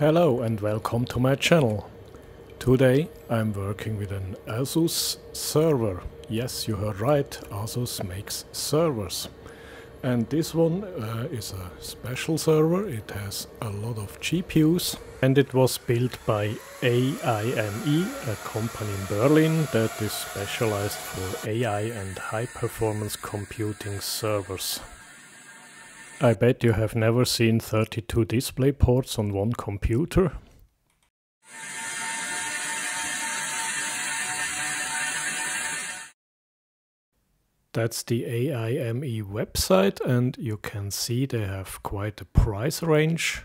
Hello and welcome to my channel. Today I'm working with an ASUS server. Yes, you heard right, ASUS makes servers. And this one uh, is a special server, it has a lot of GPUs and it was built by AIME, a company in Berlin that is specialized for AI and high performance computing servers. I bet you have never seen 32 display ports on one computer. That's the AIME website and you can see they have quite a price range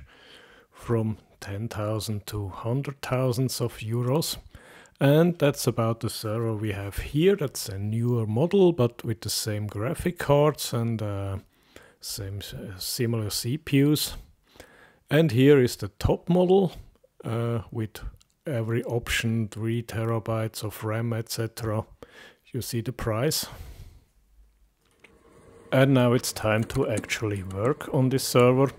from 10,000 to thousands of euros. And that's about the server we have here. That's a newer model, but with the same graphic cards and uh, same uh, similar CPUs. And here is the top model uh, with every option 3 terabytes of RAM etc. You see the price. And now it's time to actually work on this server.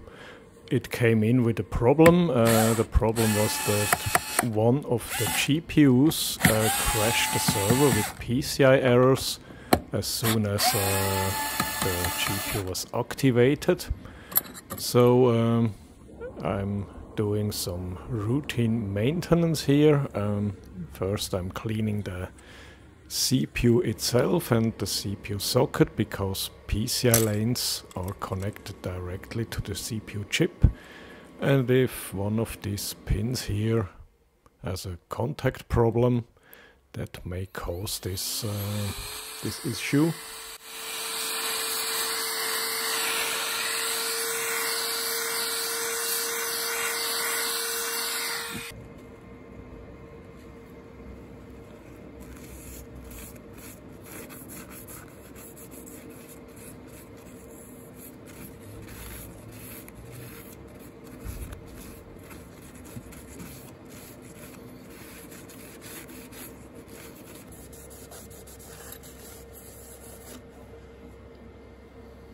It came in with a problem. Uh, the problem was that one of the GPUs uh, crashed the server with PCI errors as soon as uh, the GPU was activated. So um, I'm doing some routine maintenance here. Um, first I'm cleaning the CPU itself and the CPU socket because PCI lanes are connected directly to the CPU chip and if one of these pins here has a contact problem that may cause this uh, this issue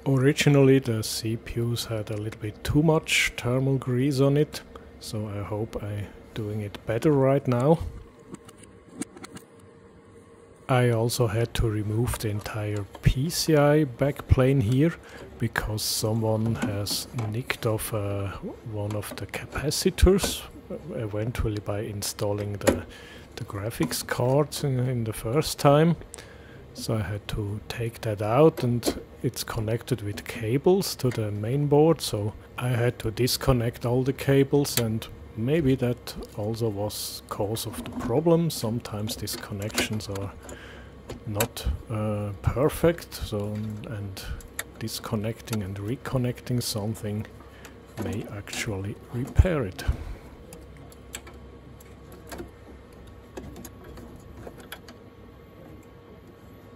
Originally the CPUs had a little bit too much thermal grease on it, so I hope I'm doing it better right now. I also had to remove the entire PCI backplane here because someone has nicked off uh, one of the capacitors eventually by installing the, the graphics cards in, in the first time. So I had to take that out and it's connected with cables to the main board so I had to disconnect all the cables and maybe that also was cause of the problem. Sometimes these connections are not uh, perfect so and disconnecting and reconnecting something may actually repair it.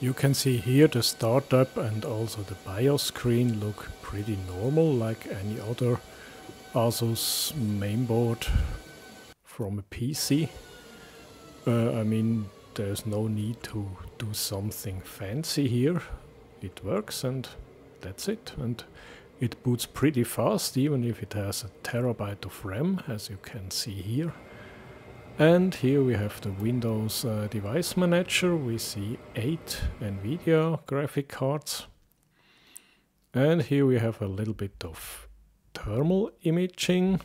You can see here the startup and also the BIOS screen look pretty normal like any other ASUS mainboard from a PC. Uh, I mean there's no need to do something fancy here. It works and that's it. And it boots pretty fast even if it has a terabyte of RAM as you can see here. And here we have the Windows uh, Device Manager. We see 8 NVIDIA graphic cards. And here we have a little bit of thermal imaging.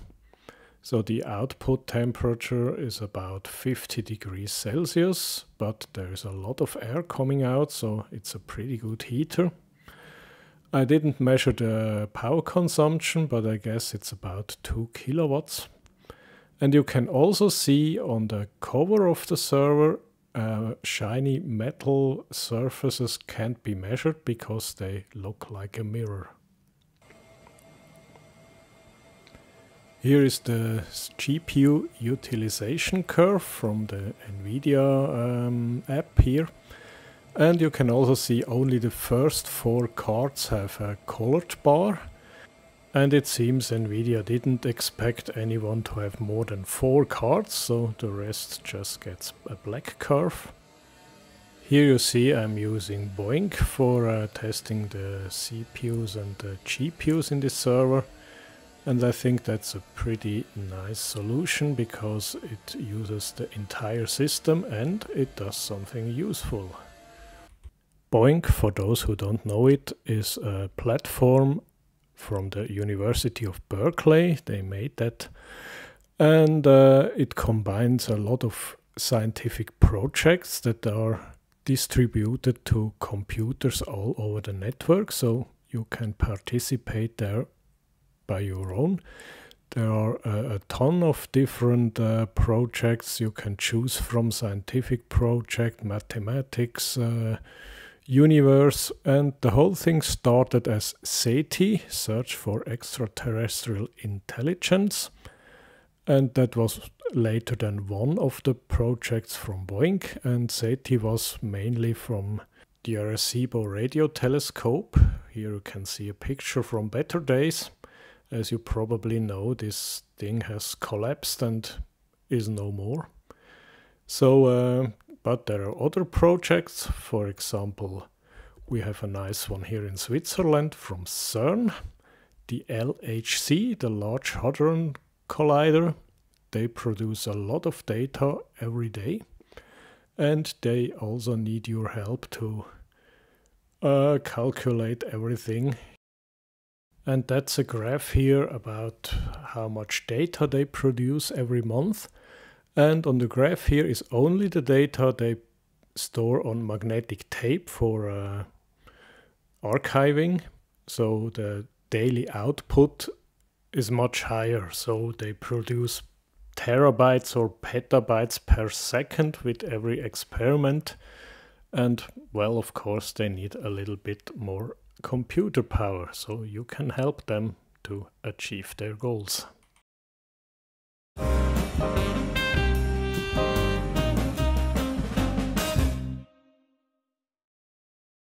So the output temperature is about 50 degrees Celsius, but there is a lot of air coming out, so it's a pretty good heater. I didn't measure the power consumption, but I guess it's about 2 kilowatts. And you can also see on the cover of the server uh, shiny metal surfaces can't be measured because they look like a mirror. Here is the GPU utilization curve from the NVIDIA um, app here. And you can also see only the first four cards have a colored bar. And it seems NVIDIA didn't expect anyone to have more than four cards, so the rest just gets a black curve. Here you see I'm using BOINC for uh, testing the CPUs and the GPUs in this server. And I think that's a pretty nice solution because it uses the entire system and it does something useful. BOINC, for those who don't know it, is a platform from the University of Berkeley. They made that. And uh, it combines a lot of scientific projects that are distributed to computers all over the network. So you can participate there by your own. There are a, a ton of different uh, projects you can choose from scientific project, mathematics, uh, universe, and the whole thing started as SETI, Search for Extraterrestrial Intelligence, and that was later than one of the projects from BOINC, and SETI was mainly from the Arecibo Radio Telescope. Here you can see a picture from better days. As you probably know, this thing has collapsed and is no more. So, uh, but there are other projects. For example, we have a nice one here in Switzerland from CERN, the LHC, the Large Hadron Collider. They produce a lot of data every day, and they also need your help to uh, calculate everything and that's a graph here about how much data they produce every month. And on the graph here is only the data they store on magnetic tape for uh, archiving. So the daily output is much higher. So they produce terabytes or petabytes per second with every experiment. And well, of course, they need a little bit more computer power so you can help them to achieve their goals.